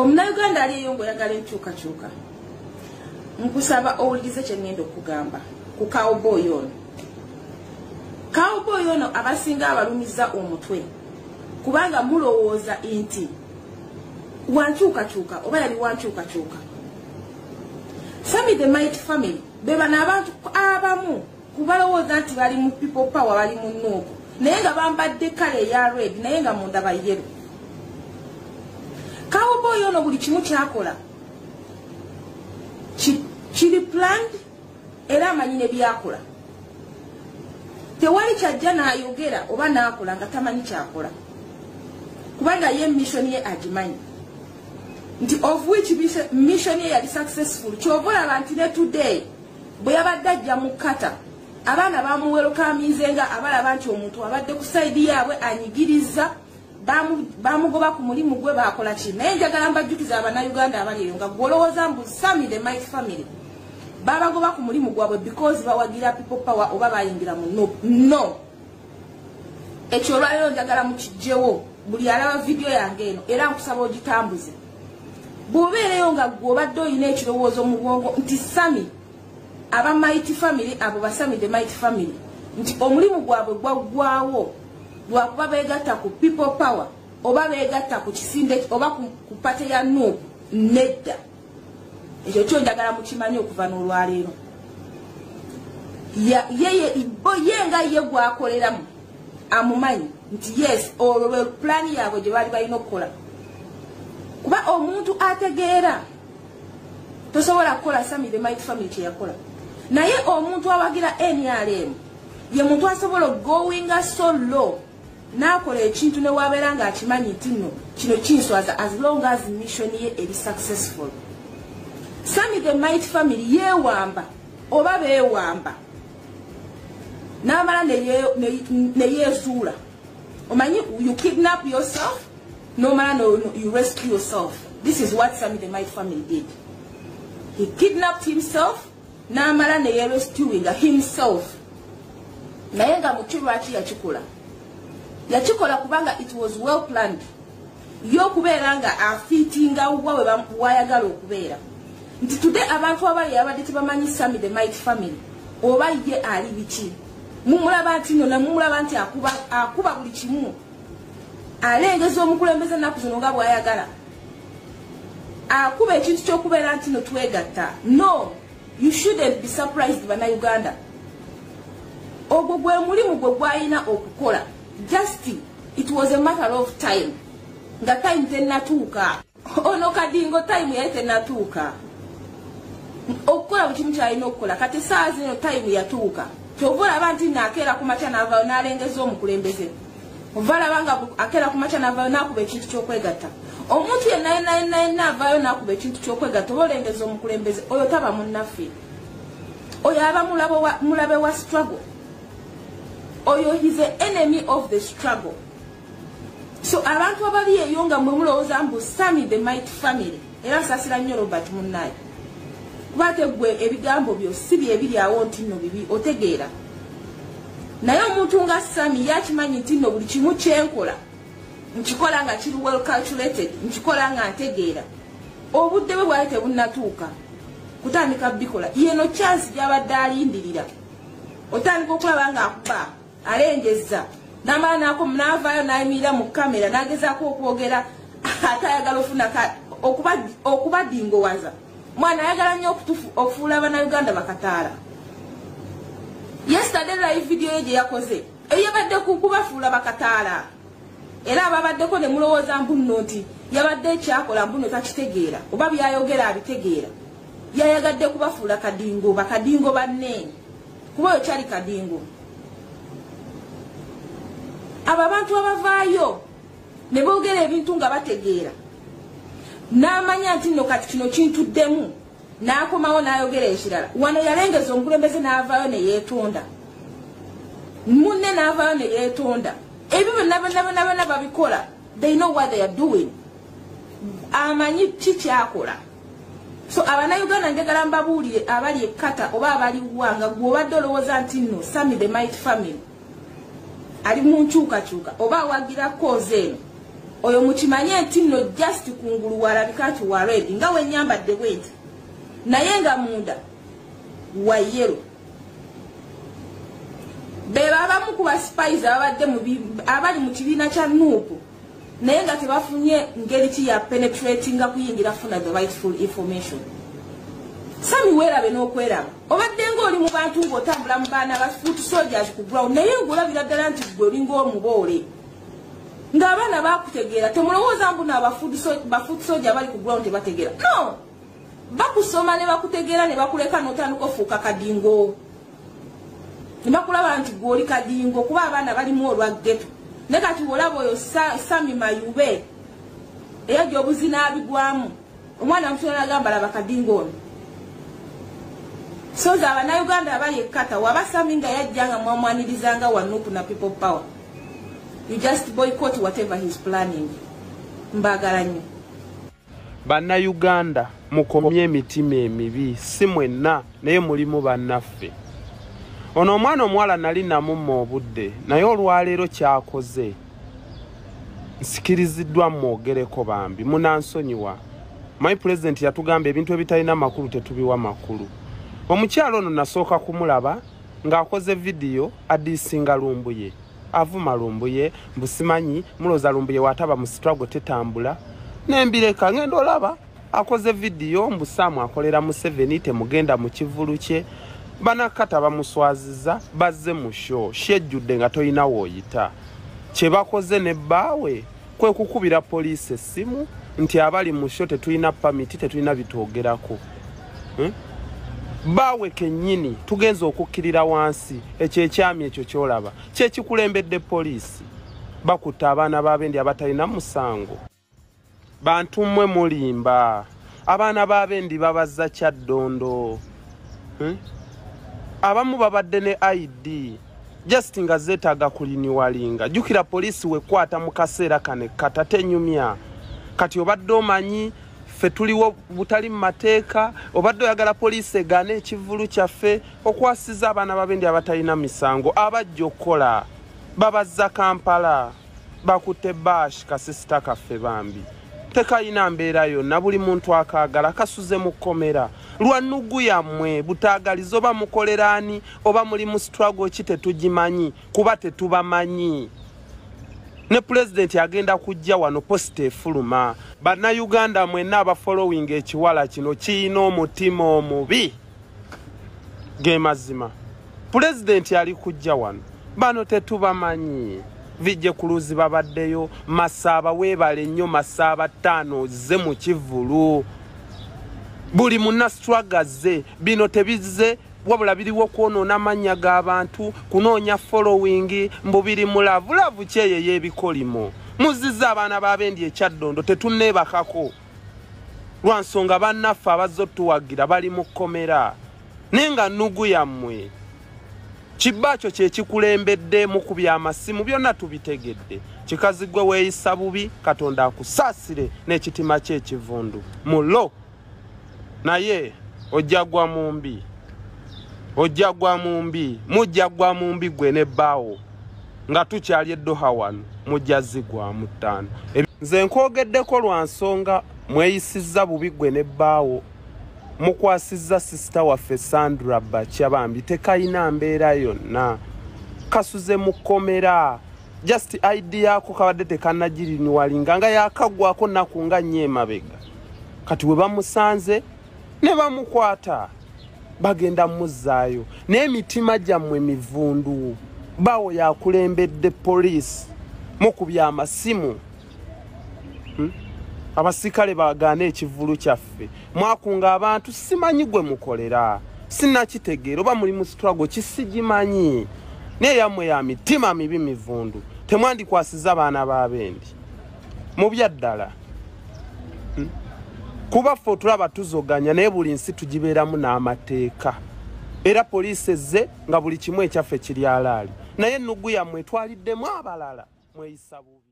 omunauganda ali eyo ngaoyagala enkyukakyuka nkusaba owulirize kyengenda okugamba ku cowboy ono. Cowboy ono abasinga abalumiza omutwe kubanga mulowooza nti wankyukakyuka oba yali wankyukakyuka sami the might family bebano abantu abamu kubalowooza nti bali mu people power bali mu nuuku naye nga bambadde kale eya red naye nga mundaba yero cowboy ono buli kimu kyakola. Kiri planned era amanyi ne byakola. Tewali kyajja n'ayogera oba n'akola nga tamanyi kyakola. Kubanga ye mission ye agimanyi. Nti of which mission ye yali successful kyova olaba nti ne today bwe yabadde ajja mu kata abaana bamuwerokamize nga abalaba nti omuntu abadde ku saidi yaabwe anyigiriza bamugoba ku mulimu gwe bakola ki? Naye njagala mbajjukiza abanauganda abaliyo nga gwolowooza mbu sami the might family. Babagoba ku mulimu gwabwe because bawagira people power oba bayingira mu no, no. ekyo olwaliro njagala mukijjewo buli alaba vidiyo yange eno era nkusaba ogitambuze. Bw'obeereyo nga gweobadde olina ekirowoozo mu bwongo nti sami aba might family abo basami the might family nti omulimu gwabwe gwaggwawo lwakuba beegatta ku people power oba beegatta ku kisinde oba ku pate ya nuupu nedda. Ekyo kyo njagala mukimanyi okuva n'olwaleero. Ye nga ye gwakoleramu amumanyi nti yes olwo lwe pulaani yaabwe gye baali balina okukola. Kuba omuntu ategeera tosobola kukola sami the might family kyeyakola naye omuntu awagira nrm ye muntu asobola ogowinga so low nakola ekintu newabeera nga akimanyi nti nno kino kinswaza as long as mission ye eri successful. Sami the might family yewamba oba bewamba namala neyezuula omanyi you kidnap yourself? Nomala no, no, you rescue yourself. This is what sami the might family did. He kidnapped himself namala neyerescuinga himself. Naye nga muki lwaki yakikola yakikola kubanga it was well planned. Yokubeera nga afiitinga wa wayagala okubeera. Nti today abantu abali abadde tebamanyi sami the might family oba ye ali biki? Mumulaba nti no namumulaba nti akuba, buli kimu. Alengeza omukulembeze ennaku zino nga bwayagala. Akuba ekintu kyokubeera nti no twegatta. No you shouldn't be surprised banauganda ogwo gwe mulimu gwe gwalina okukola just it was a matter of time. Nga time tenatuuka ono kadingo time yali tenatuuka okukola buli kimu kyalina okukola kati esaawa zino time yatuuka kyova olaba nti naakeera ku makya navayo n'alengeza omukulembeze. Ova laba nga akeera ku makya navayo n'akuba ekintu ky'okwegatta. Omuntu yennayennayennayenna avaayo n'akuba ekintu ky'okwegatta oba olengeza omukulembeze oyo taba munnaffe. Oyo aba mulabe wa struggle oyo is the enemy of the struggle. So abantu abali eyo nga mwe mulowooza mbu sami the might family era nsasira nnyo robert munnaye kuba te gwe ebigambo byo si byebiri awo nti nno bibi otegeera. Naye omuntu nga sami yakimanyi nti nno buli kimu kyenkola nkikola nga kiri well calculated nkikola nga ntegeera. Obudde bwe bwali tebunnatuuka kutandika bikola yeno chance gyabadde alindirira. Otandika okulaba nga alengeza. Namala nako navayo nayimirira mu kamera nagezaako okwogera. Ate ayagala ofuna okubadingowaza mwana ayagala nnyo okufuula abanauganda bakataala. Yesterday live video ye gye yakoze eyabadde kubafuula bakataala. Era ababaddeko ne mulowooza mbuno nti yabadde ekyakola mbuno takitegeera oba byayogera abitegeera. Yayagadde kubafuula kadingo bakadingo banne. Kuba oyo kyali kadingo abo abantu abavaayo ne boogera ebintu nga bategeera. N'amanya nti nno kati kino kintuddemu n'akomawo n'ayogera ekirala. Wano yalengeza omukulembeze n'avaayo ne yeetonda. Munne n'avaayo ne yeetonda. Ebyo byonna byonna byonna byonna babikola they know what they are doing. Amanyi ki kyakola. So abanauganda njagala mbabuulire abali ekkata oba abaliwa nga gweobadde olowooza nti nno sami the might family ali mu nkyukakyuka oba awagira koozi eno oyo mukimanye nti nno just kungulu walabika nti wa red nga wenyambadde bwenti naye nga munda wa yero beba abamu ku baspies ababadde abali mu kibiina kya nuupu naye nga tebafunye ngeri ki ya penetratinga kuyingira funa the rightful information sami weerabe n'okweraba obadde ngaoli mu bantu ng'otambula mu baana ba foot soldiers ku ground naye ng'olabira ddala nti gwe olinga omuboole ng'abaana bakutegeera temulowooza mbu nabafoot soldier bali ku ground tebategeera. No! Bakusoma ne bakutegeera ne bakuleka n'otandika ofuuka kadingo. Ne bakulaba nti gw'oli kadingo kuba abaana balimu olwa geto ne kati olaba oyo sami mayube eyajja obuzinaabigwamu omwana mutono agamba laba kadingo ono soza abanauganda abali ekkata wabasami nga yajja nga mwamwanirizanga wanupu na people power. You just boycott whatever he's planning. Mbagala nnyo. Bannayuganda mukomye emitima emibi si mwenna naye mulimu bannaffe. Ono omwana omuwala nali namumma obudde naye olwaleero kyakoze nsikiriziddwa mwogereko bambi munansonyiwa. My pulezidenti yatugamba ebintu ebitalina makulu tetubiwa makulu omukyalo ono nasooka kumulaba ng'akoze vidiyo adiisinga lumbuye. Avuma lumbuye mbusimanyi muloza lumbuye wataba mu sitrago tetambula. Nembireka ngenda olaba. Akoze vidiyo mbusaamu akolera mu seveni temugenda mu kivulu kye. Banakata bamuswaziza bazze mu sho shejjudde nga tolina wooyita kye bakoze ne bbaawe kwe kukubira poliisi essimu nti abali mu sho tetulina pamiti tetulina bitwogerako bbaawe kennyini tugenza okukkirira wansi. Ekyo ekyami ekyo kyolaba. Kyekikulembedde poliisi. Bakutta abaana b'abendi abatalina musango. Bantu mmwe mulimba. Abaana b'abendi babazza kyaddondo. Hmm? abamu babadde ne id just nga zeetaaga kuliniwalinga jjukira poliisi wekwata mu kaseera kane kata tenyumya. Kati obadde omanyi ffe tuliwo butali mu mateeka obadde oyagala poliisi egaana ekivulu kyaffe okwasiza abaana babendi abatalina misango abajja okukola. Babazza kampala bakutte bash kasisita kaffe bambi. Tekayina mbeera yonna buli muntu akaagala kasuze mu kkomera. Lwannugu yammwe butaagaliza oba mukolera ani oba muli mu strago ki tetugimanyi kuba tetubamanyi ne pulezidenti agenda kujja wano posita efuluma. Bannayuganda mwenna abafolowinga ekiwala kino kiyina omutima omubi. Ge mazima. Pulezidenti ali kujja wano. Bano tetubamanyi. Vijje ku luzi babaddeyo masaaba weebale nnyo masaaba ttaano ozze mu kivulu buli munnastragaze bino tebizze wabula biriwo kwonoona amannya g'abantu kunoonya following mbu biri mulavulavu kyeyo ey'ebikolimo muzizza abaana b'abendi ekyaddondo tetunneebakako. Lwansonga bannaffe abazze otuwagira bali mu kkomera. Naye nga nnugu yammwe kibba kyo kyekikulembedde mu ku byamasimu byonna tubitegedde. Kikazigwe weeyisa bubi katonda akusaasire n'ekitima ky'ekivundu mulo naye ojja gwa mu mbi ojja gwa mu mbi mujja gwa mu mbi gwe nebbaawo nga tukyali eddoha wano mujja zigwamu ttaano nze nkwogeddeko lwa nsonga mweyisizza bubi gwe nebbaawo mukwasizza sisita waffe sandra bakya bambi tekayina mbeera yonna. Kasuze mu kkomera. Just id yaako kabadde tekanagiriniwalinga nga yakagwako naku nga nnyo emabega. Kati bwe bamusanze ne bamukwata bagenda muzzaayo. Naye emitima gyammwe mivundu. Bawo yakulembedde poliisi mukubya amasimu hmm? abasirikale bagaana ekivulu kyaffe. Mwakunga abantu simanyi gwe mukolera. Sinakitegeera oba muli mu strago kisigimanyi. Naye yammwe ya mitima mibi mivundu. Temwandikwasiza abaana b'abendi mu byaddala? Kuba ffe otulaba tuzoganya naye buli nsi tugibeeramu n'amateeka. Era poliisi ezze nga buli kimu ekyaffe kiri alaali. Naye ennugu yammwe etwaliddemu abalala mweyisa bubi